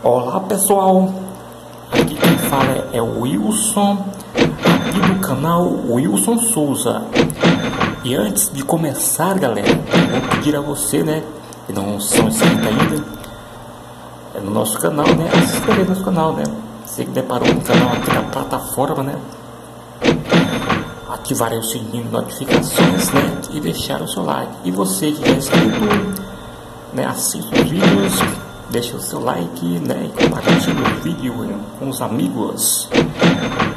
Olá pessoal, aqui quem fala é Wilson, aqui do canal Wilson Souza. E antes de começar galera, vou pedir a você né, que não são inscritos ainda, é no nosso canal né, se inscrever no nosso canal né. Você que deparou no canal aqui na plataforma né, ativar o sininho de notificações né, e deixar o seu like. E você que é inscrito, né, assista os vídeos deixa o seu like né, e compartilhe o vídeo com os amigos.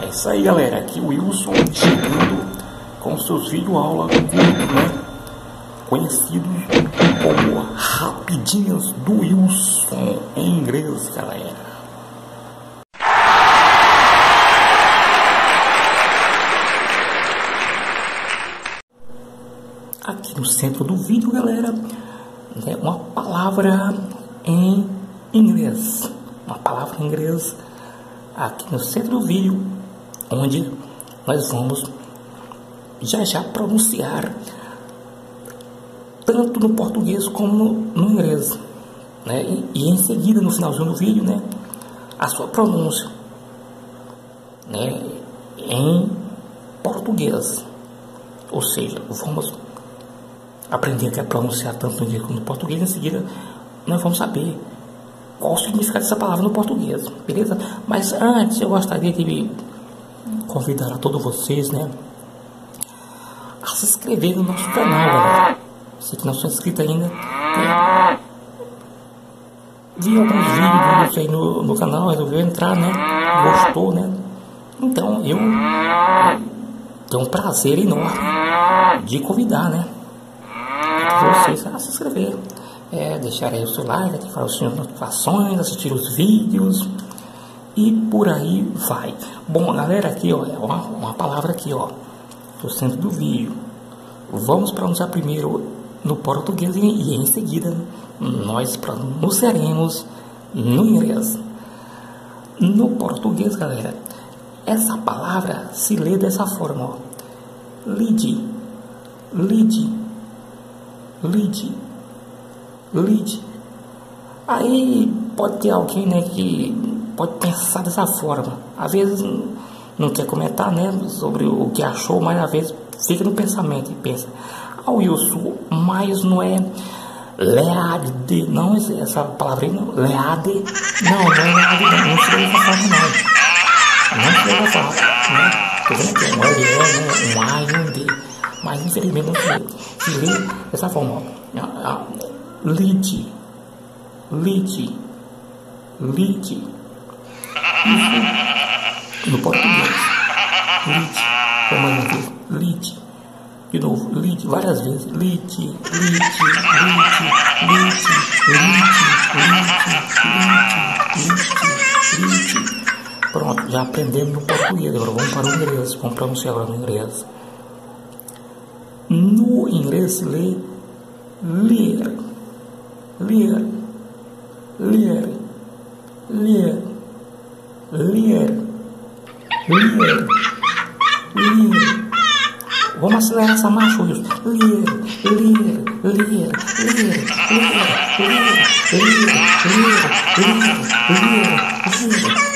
É isso aí galera, aqui o Wilson chegando com seus vídeos aula né? Conhecidos como Rapidinhas do Wilson em inglês, galera. Aqui no centro do vídeo, galera, né, uma palavra em inglês. Uma palavra em inglês aqui no centro do vídeo, onde nós vamos já já pronunciar tanto no português como no inglês. Né? E, e em seguida, no finalzinho do vídeo, né, a sua pronúncia né, em português. Ou seja, vamos aprender a pronunciar tanto no inglês como no português. Em seguida, nós vamos saber qual o significado dessa palavra no português, beleza? Mas antes eu gostaria de convidar a todos vocês, né, a se inscrever no nosso canal, galera. Se não são inscritos ainda, vi alguns vídeos aí no, no canal, resolveu entrar, né? Gostou, né? Então eu tenho um prazer enorme de convidar, né? Vocês a se inscrever é, deixar aí o seu like, ativar as notificações, assistir os vídeos e por aí vai. Bom, galera, aqui ó, é uma, uma palavra aqui, ó, do centro do vídeo. Vamos pronunciar primeiro no português e em seguida nós pronunciaremos no inglês. No português, galera, essa palavra se lê dessa forma, ó. Lide, lide, lide lead. Aí pode ter alguém né, que pode pensar dessa forma. Às vezes não quer comentar né, sobre o que achou, mas às vezes fica no pensamento e pensa, ah Wilson, mas não é leade, não essa palavra aí não, leade, não, não é leade não, não se dessa forma não. Não se dessa forma, né? Tô vendo que é um L, né, um A e um D. Mas infelizmente não se lê. Se lê dessa forma, ó lead, lead. Isso no português. Vamos mais uma vez. Lead. De novo, lead várias vezes. Lead, lead, lead, lead, lead, lead, lead, lead. Pronto, já aprendemos no português. Agora vamos para o inglês. Vamos pronunciar agora no inglês. No inglês lê ler ler, ler, ler, ler, ler, ler. Vamos acelerar essa marcha, Wilson. Ler, ler, ler, ler, ler, ler, ler, ler, ler,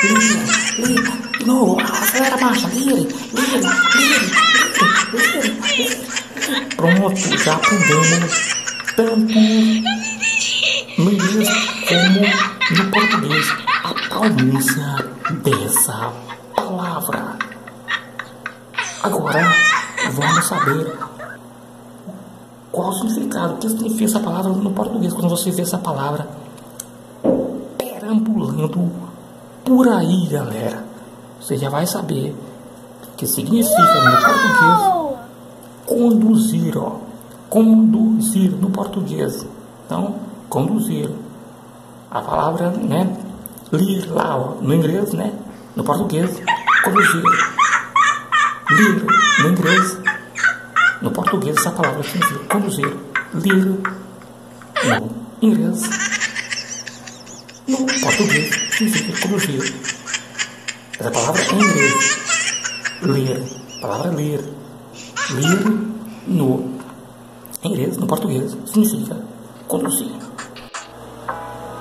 ler, De novo, acelera a marcha. Ler, ler, ler, ler, ler. Pronto, já aprendemos tanto no como no português a pronúncia dessa palavra. Agora vamos saber qual o significado, o que significa essa palavra no português quando você vê essa palavra perambulando por aí, galera. Você já vai saber o que significa no português conduzir, ó. Conduzir no português. Então, conduzir. A palavra, né? Ó, no inglês, né? No português, conduzir. Lir, no inglês. No português, essa palavra significa conduzir. Lir, no inglês. No português, significa conduzir. Essa palavra é em inglês. Ler. palavra ler. Ler no inglês, no português, significa conduzir.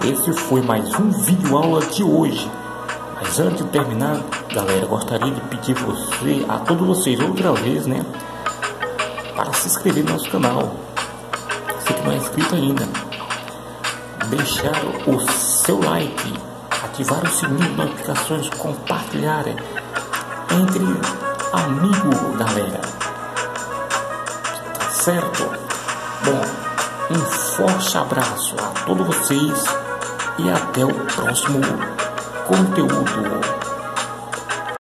Esse foi mais um vídeo aula de hoje. Mas antes de terminar, galera, gostaria de pedir você, a todos vocês outra vez, né? Para se inscrever no nosso canal. Se que não é inscrito ainda. Deixar o seu like, ativar o sininho de notificações, compartilhar entre amigos, galera. Tá certo? Bom, um forte abraço a todos vocês e até o próximo conteúdo.